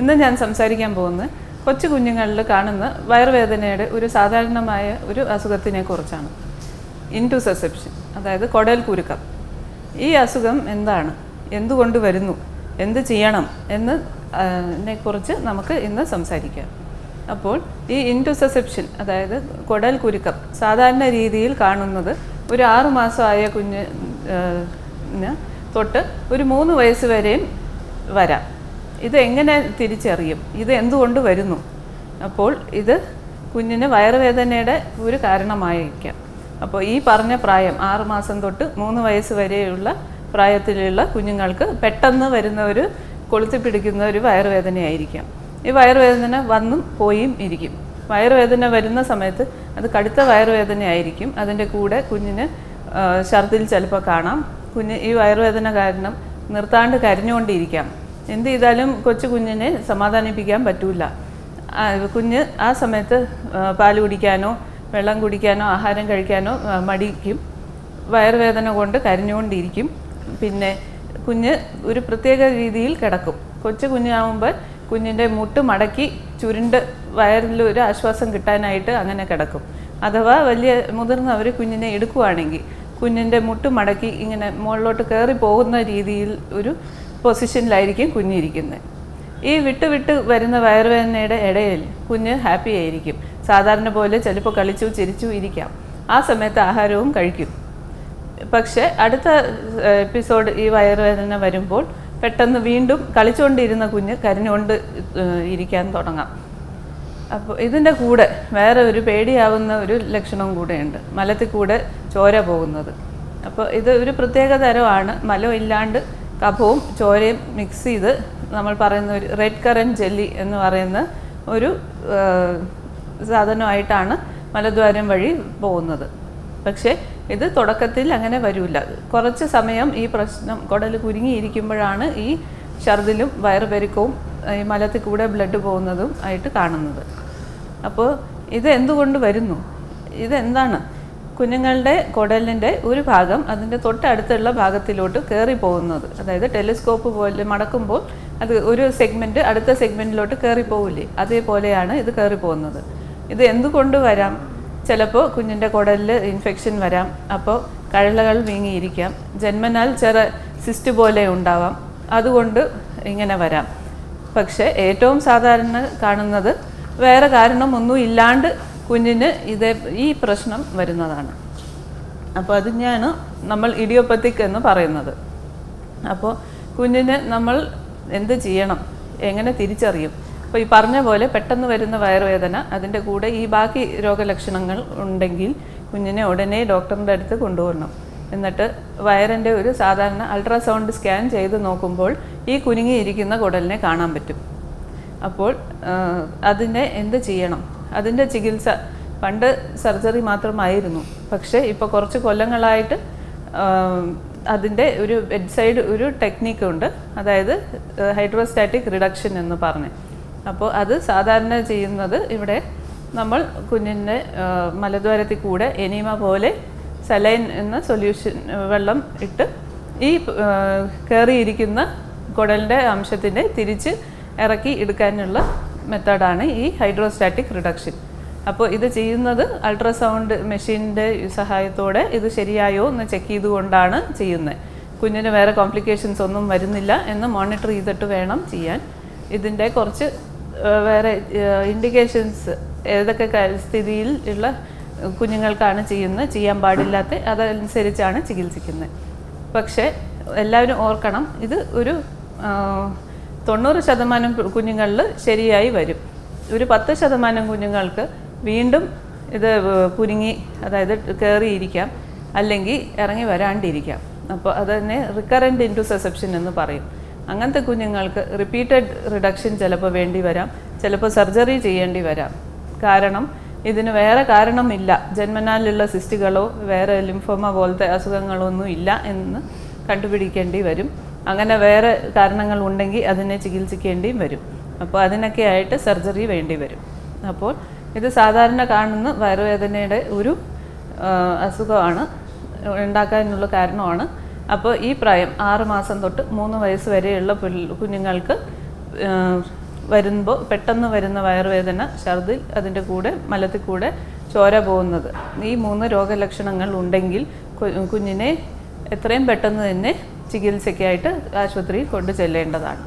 ഇന്ന് ഞാൻ സംസാരിക്കാൻ പോകുന്നത് കൊച്ചു കുഞ്ഞുങ്ങളിൽ കാണുന്ന വയറുവേദനയുടെ ഒരു സാധാരണമായ ഒരു അസുഖത്തിനെ കുറിച്ചാണ്. ഇന്റുസെപ്ഷൻ അതായത് കൊടൽ കുരുക്കം. ഈ അസുഖം എന്താണ്? എന്തുകൊണ്ട് വരുന്നു? എന്ത് ചെയ്യണം? എന്ന് കുറിച്ച് നമുക്ക് ഇന്ന് സംസാരിക്കാം. അപ്പോൾ ഈ ഇന്റുസെപ്ഷൻ അതായത് കൊടൽ കുരുക്കം സാധാരണ രീതിയിൽ കാണുന്നത് ഒരു ആറുമാസമായ കുഞ്ഞ് തൊട്ട് ഒരു മൂന്ന് വയസ്സ് വരെയും വരാം. ഇത് എങ്ങനെ തിരിച്ചറിയും? ഇത് എന്തുകൊണ്ട് വരുന്നു? അപ്പോൾ ഇത് കുഞ്ഞിന് വയറുവേദനയുടെ ഒരു കാരണമായിരിക്കാം. അപ്പോൾ ഈ പറഞ്ഞ പ്രായം ആറ് മാസം തൊട്ട് മൂന്ന് വയസ്സ് വരെയുള്ള പ്രായത്തിലുള്ള കുഞ്ഞുങ്ങൾക്ക് പെട്ടെന്ന് വരുന്ന ഒരു കൊളുത്തി പിടിക്കുന്ന ഒരു വയറുവേദനയായിരിക്കാം. ഈ വയറുവേദന വന്നും പോയും ഇരിക്കും. വയറുവേദന വരുന്ന സമയത്ത് അത് കടുത്ത വയറുവേദനയായിരിക്കും. അതിന്റെ കൂടെ കുഞ്ഞിന് ഛർദിൽ ചിലപ്പോൾ കാണാം. കുഞ്ഞ് ഈ വയറുവേദന കാരണം നിർത്താണ്ട് കരഞ്ഞുകൊണ്ടിരിക്കാം. എന്ത് ചെയ്താലും കൊച്ചു കുഞ്ഞിനെ സമാധാനിപ്പിക്കാൻ പറ്റൂല. കുഞ്ഞ് ആ സമയത്ത് പാൽ കുടിക്കാനോ വെള്ളം കുടിക്കാനോ ആഹാരം കഴിക്കാനോ മടിക്കും. വയറുവേദന കൊണ്ട് കരഞ്ഞുകൊണ്ടിരിക്കും. പിന്നെ കുഞ്ഞ് ഒരു പ്രത്യേക രീതിയിൽ കിടക്കും. കൊച്ചു കുഞ്ഞാവുമ്പോൾ കുഞ്ഞിന്റെ മുട്ട് മടക്കി ചുരുണ്ട് വയറിൽ ഒരു ആശ്വാസം കിട്ടാനായിട്ട് അങ്ങനെ കിടക്കും. അഥവാ വലിയ മുതിർന്നവർ കുഞ്ഞിനെ എടുക്കുവാണെങ്കിൽ കുഞ്ഞിന്റെ മുട്ട് മടക്കി ഇങ്ങനെ മുകളിലോട്ട് കയറി പോകുന്ന രീതിയിൽ ഒരു പൊസിഷനിലായിരിക്കും കുഞ്ഞിരിക്കുന്നത് ഈ വിട്ട് വിട്ട് വരുന്ന വയറുവേദനയുടെ ഇടയിൽ കുഞ്ഞ് ഹാപ്പി ആയിരിക്കും. സാധാരണ പോലെ ചിലപ്പോൾ കളിച്ചു ചിരിച്ചു ഇരിക്കാം. ആ സമയത്ത് ആഹാരവും കഴിക്കും. പക്ഷേ അടുത്ത എപ്പിസോഡ് ഈ വയറുവേദന വരുമ്പോൾ പെട്ടെന്ന് വീണ്ടും കളിച്ചുകൊണ്ടിരുന്ന കുഞ്ഞ് കരഞ്ഞുകൊണ്ട് ഇരിക്കാൻ തുടങ്ങാം. അപ്പോൾ ഇതിന്റെ കൂടെ വേറെ ഒരു പേടിയാവുന്ന ഒരു ലക്ഷണവും കൂടെയുണ്ട്. മലത്തിൽ കൂടെ ചോര പോകുന്നത്. അപ്പോൾ ഇത് ഒരു പ്രത്യേക തരമാണ്. മലം ഇല്ലാണ്ട് കഫവും ചോരയും മിക്സ് ചെയ്ത് നമ്മൾ പറയുന്ന ഒരു റെഡ് കറന്റ് ജെല്ലി എന്ന് പറയുന്ന ഒരു സാധനമായിട്ടാണ് മലദ്വാരം വഴി പോകുന്നത്. പക്ഷേ ഇത് തുടക്കത്തിൽ അങ്ങനെ വരില്ല കുറച്ച് സമയം ഈ പ്രശ്നം കുടൽ കുരുങ്ങിയിരിക്കുമ്പോഴാണ് ഈ ഛർദിലും വയറുപെരുക്കവും ഈ മലത്തിൽ കൂടെ ബ്ലഡ് പോകുന്നതും ആയിട്ട് കാണുന്നത്. അപ്പോൾ ഇത് എന്തുകൊണ്ട് വരുന്നു? ഇതെന്താണ്? കുഞ്ഞുങ്ങളുടെ കുടലിന്റെ ഒരു ഭാഗം അതിന്റെ തൊട്ടടുത്തുള്ള ഭാഗത്തിലോട്ട് കയറി പോകുന്നത്. അതായത് ടെലിസ്കോപ്പ് പോലെ മടക്കുമ്പോൾ അത് ഒരു സെഗ്മെന്റ് അടുത്ത സെഗ്മെന്റിലോട്ട് കയറി പോവില്ലേ? അതേപോലെയാണ് ഇത് കയറി പോകുന്നത്. ഇത് എന്തുകൊണ്ട് വരാം? ചിലപ്പോൾ കുഞ്ഞിന്റെ കുടലിൽ ഇൻഫെക്ഷൻ വരാം. അപ്പോൾ കഴലകൾ വീങ്ങിയിരിക്കാം. ജന്മനാൽ ചെറു സിസ്റ്റ് പോലെ ഉണ്ടാവാം. അതുകൊണ്ട് ഇങ്ങനെ വരാം. പക്ഷേ ഏറ്റവും സാധാരണ കാണുന്നത് വേറെ കാരണമൊന്നും ഇല്ലാണ്ട് കുഞ്ഞിന് ഇതേ ഈ പ്രശ്നം വരുന്നതാണ്. അപ്പോൾ അത് തന്നെയാണ് നമ്മൾ ഇഡിയോപ്പത്തിക് എന്ന് പറയുന്നത്. അപ്പോൾ കുഞ്ഞിന് നമ്മൾ എന്ത് ചെയ്യണം? എങ്ങനെ തിരിച്ചറിയും? അപ്പോൾ ഈ പറഞ്ഞ പോലെ പെട്ടെന്ന് വരുന്ന വയറുവേദന അതിന്റെ കൂടെ ഈ ബാക്കി രോഗലക്ഷണങ്ങൾ ഉണ്ടെങ്കിൽ കുഞ്ഞിനെ ഉടനെ ഡോക്ടറിന്റെ അടുത്ത് കൊണ്ടുവരണം. എന്നിട്ട് വയറിന്റെ ഒരു സാധാരണ അൾട്രാസൗണ്ട് സ്കാൻ ചെയ്ത് നോക്കുമ്പോൾ ഈ കുനുങ്ങിയിരിക്കുന്ന കുടലിനെ കാണാൻ പറ്റും. അപ്പോൾ അതിനെ എന്ത് ചെയ്യണം? അതിന്റെ ചികിത്സ. പണ്ട് സർജറി മാത്രമായിരുന്നു. പക്ഷേ ഇപ്പോൾ കുറച്ച് കൊല്ലങ്ങളായിട്ട് അതിന്റെ ഒരു ബെഡ് സൈഡ് ഒരു ടെക്നിക്ക് ഉണ്ട്. അതായത് ഹൈഡ്രോസ്റ്റാറ്റിക് റിഡക്ഷൻ എന്ന് പറഞ്ഞ്. അപ്പോൾ അത് സാധാരണ ചെയ്യുന്നത് ഇവിടെ നമ്മൾ കുഞ്ഞിന്റെ മലദ്വാരത്തിൽ കൂടെ എനിമ പോലെ സലൈൻ എന്ന സൊല്യൂഷൻ വെള്ളം ഇട്ട് ഈ കയറിയിരിക്കുന്ന കുടലിന്റെ അംശത്തിന്റെ തിരിച്ച് ഇറക്കി എടുക്കാനുള്ള മെത്തേഡാണ് ഈ ഹൈഡ്രോസ്റ്റാറ്റിക് റിഡക്ഷൻ. അപ്പോൾ ഇത് ചെയ്യുന്നത് അൾട്രാസൗണ്ട് മെഷീന്റെ സഹായത്തോടെ ഇത് ശരിയായോ എന്ന് ചെക്ക് ചെയ്തുകൊണ്ടാണ് ചെയ്യുന്നത്. കുഞ്ഞിന് വേറെ കോംപ്ലിക്കേഷൻസ് ഒന്നും വരുന്നില്ല എന്ന് മോണിറ്റർ ചെയ്തിട്ട് വേണം ചെയ്യാൻ. ഇതിന്റെ കുറച്ച് വേറെ ഇൻഡിക്കേഷൻസ് ഏതൊക്കെ സ്ഥിതിയിൽ ഉള്ള കുഞ്ഞുങ്ങൾക്കാണ് ചെയ്യുന്നത് ചെയ്യാൻ പാടില്ലാത്ത അതനുസരിച്ചാണ് ചികിത്സിക്കുന്നത്. പക്ഷേ എല്ലാവരും ഓർക്കണം ഇത് ഒരു തൊണ്ണൂറ് ശതമാനം കുഞ്ഞുങ്ങളിൽ ശരിയായി വരും. ഒരു പത്ത് ശതമാനം കുഞ്ഞുങ്ങൾക്ക് വീണ്ടും ഇത് കുരുങ്ങി അതായത് കയറിയിരിക്കാം അല്ലെങ്കിൽ ഇറങ്ങി വരാണ്ടിരിക്കാം. അപ്പോൾ അത് തന്നെ റിക്കറന്റ് ഇന്റുസെപ്ഷൻ എന്ന് പറയും. അങ്ങനത്തെ കുഞ്ഞുങ്ങൾക്ക് റിപ്പീറ്റഡ് റിഡക്ഷൻ ചിലപ്പോൾ വേണ്ടി വരാം ചിലപ്പോൾ സർജറി ചെയ്യേണ്ടി വരാം. കാരണം ഇതിന് വേറെ കാരണമില്ല. ജന്മനാലുള്ള സിസ്റ്റുകളോ വേറെ ലിംഫോമ പോലത്തെ അസുഖങ്ങളോ ഒന്നും ഇല്ല എന്ന് കണ്ടുപിടിക്കേണ്ടി വരും. അങ്ങനെ വേറെ കാരണങ്ങൾ ഉണ്ടെങ്കിൽ അതിനെ ചികിത്സിക്കേണ്ടിയും വരും. അപ്പോൾ അതിനൊക്കെ ആയിട്ട് സർജറി വേണ്ടി വരും. അപ്പോൾ ഇത് സാധാരണ കാണുന്ന വയറുവേദനയുടെ ഒരു അസുഖമാണ്. ഉണ്ടാക്കാനുള്ള കാരണമാണ്. അപ്പോൾ ഈ പ്രായം ആറ് മാസം തൊട്ട് മൂന്ന് വയസ്സ് വരെയുള്ള കുഞ്ഞുങ്ങൾക്ക് വരുമ്പോൾ പെട്ടെന്ന് വരുന്ന വയറുവേദന ഛർദിൽ അതിന്റെ കൂടെ മലത്തിൽ കൂടെ ചോര പോകുന്നത്. ഈ മൂന്ന് രോഗലക്ഷണങ്ങൾ ഉണ്ടെങ്കിൽ കുഞ്ഞിനെ എത്രയും പെട്ടെന്ന് തന്നെ ചികിത്സയ്ക്കായിട്ട് ആശുപത്രിയിൽ കൊണ്ടു ചെല്ലേണ്ടതാണ്.